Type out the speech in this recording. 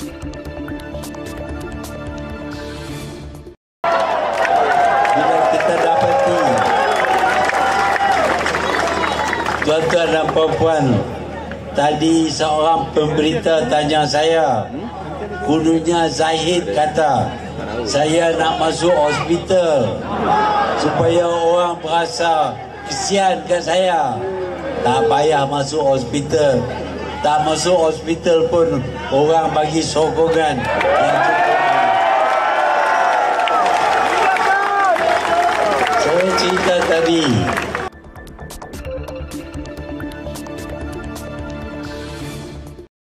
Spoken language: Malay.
Bila kita dapati Tuan-tuan dan puan Tadi seorang pemberita tanya saya Kudunya Zahid kata Saya nak masuk hospital Supaya orang berasa kesian kat saya? Tak payah masuk hospital Tak masuk hospital pun Orang bagi sokongan. Saya cerita tadi